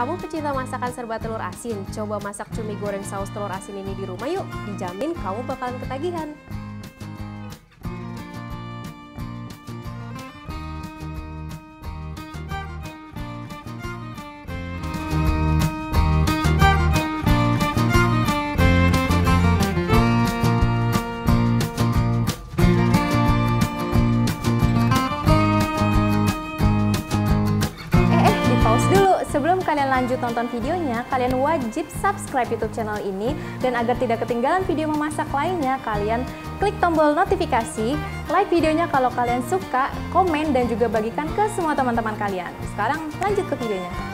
Kamu pecinta masakan serba telur asin? Coba masak cumi goreng saus telur asin ini di rumah yuk. Dijamin kamu bakalan ketagihan. Sebelum kalian lanjut nonton videonya, kalian wajib subscribe YouTube channel ini. Dan agar tidak ketinggalan video memasak lainnya, kalian klik tombol notifikasi, like videonya kalau kalian suka, komen, dan juga bagikan ke semua teman-teman kalian. Sekarang lanjut ke videonya.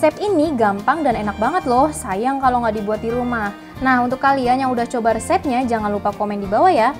Resep ini gampang dan enak banget loh, sayang kalau nggak dibuat di rumah. Nah, untuk kalian yang udah coba resepnya, jangan lupa komen di bawah ya.